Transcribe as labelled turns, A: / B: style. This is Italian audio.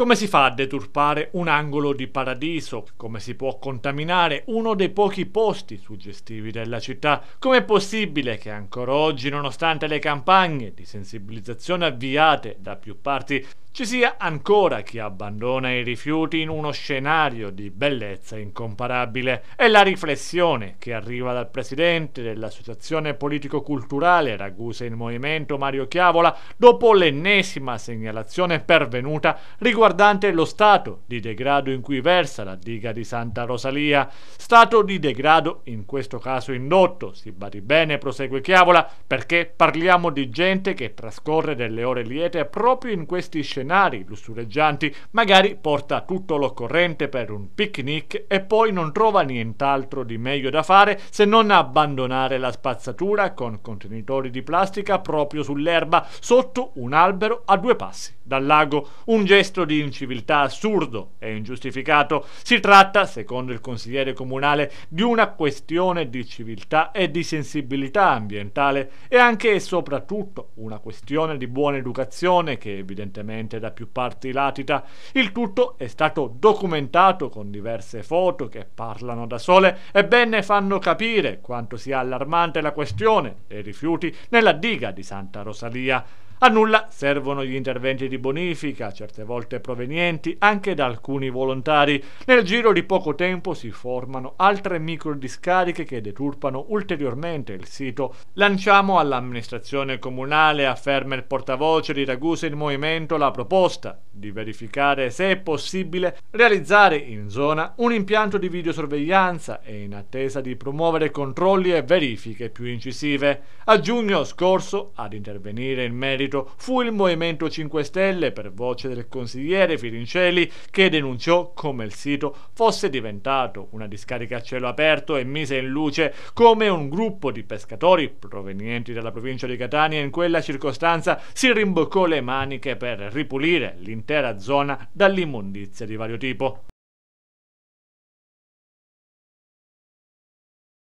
A: Come si fa a deturpare un angolo di paradiso? Come si può contaminare uno dei pochi posti suggestivi della città? Com'è possibile che ancora oggi, nonostante le campagne di sensibilizzazione avviate da più parti, ci sia ancora chi abbandona i rifiuti in uno scenario di bellezza incomparabile. È la riflessione che arriva dal presidente dell'associazione politico-culturale Ragusa in Movimento Mario Chiavola dopo l'ennesima segnalazione pervenuta riguardante lo stato di degrado in cui versa la diga di Santa Rosalia. Stato di degrado in questo caso indotto, si badi bene, prosegue Chiavola, perché parliamo di gente che trascorre delle ore liete proprio in questi scenari scenari lussureggianti, magari porta tutto l'occorrente per un picnic e poi non trova nient'altro di meglio da fare se non abbandonare la spazzatura con contenitori di plastica proprio sull'erba sotto un albero a due passi dal lago, un gesto di inciviltà assurdo e ingiustificato. Si tratta, secondo il consigliere comunale, di una questione di civiltà e di sensibilità ambientale e anche e soprattutto una questione di buona educazione che evidentemente ovviamente da più parti latita. Il tutto è stato documentato con diverse foto che parlano da sole e bene fanno capire quanto sia allarmante la questione dei rifiuti nella diga di Santa Rosalia. A nulla servono gli interventi di bonifica, certe volte provenienti anche da alcuni volontari. Nel giro di poco tempo si formano altre microdiscariche che deturpano ulteriormente il sito. Lanciamo all'amministrazione comunale, afferma il portavoce di Ragusa in Movimento, la proposta di verificare se è possibile realizzare in zona un impianto di videosorveglianza e in attesa di promuovere controlli e verifiche più incisive. A giugno scorso, ad intervenire in merito merito fu il Movimento 5 Stelle, per voce del consigliere Firincelli, che denunciò come il sito fosse diventato una discarica a cielo aperto e mise in luce come un gruppo di pescatori provenienti dalla provincia di Catania in quella circostanza si rimboccò le maniche per ripulire l'intera zona dall'immondizia di vario tipo.